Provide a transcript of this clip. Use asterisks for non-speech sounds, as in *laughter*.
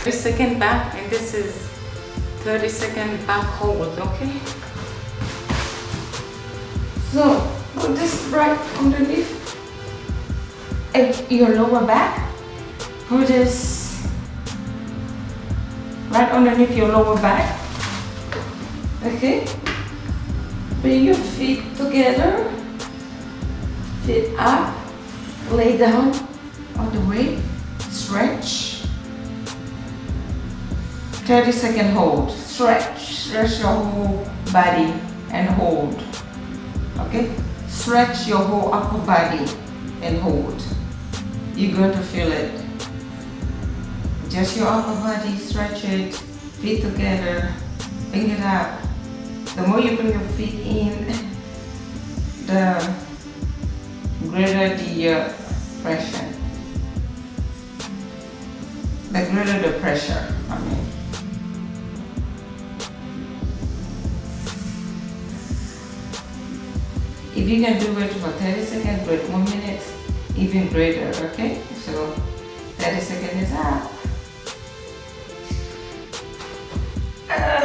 30 second back and this is 30 second back hold, okay? So put this right underneath your lower back. Put this right underneath your lower back. Okay? Bring your feet together. Feet up. Lay down on the way. Stretch. 30 second hold. Stretch. Stretch your whole body and hold. Okay? Stretch your whole upper body and hold. You're going to feel it. Just your upper body, stretch it, feet together, bring it up. The more you bring your feet in, *laughs* the greater the uh, pressure. The greater the pressure, I mean. you can do it for 30 seconds, but one minute, even greater, okay? So 30 seconds is up. Uh,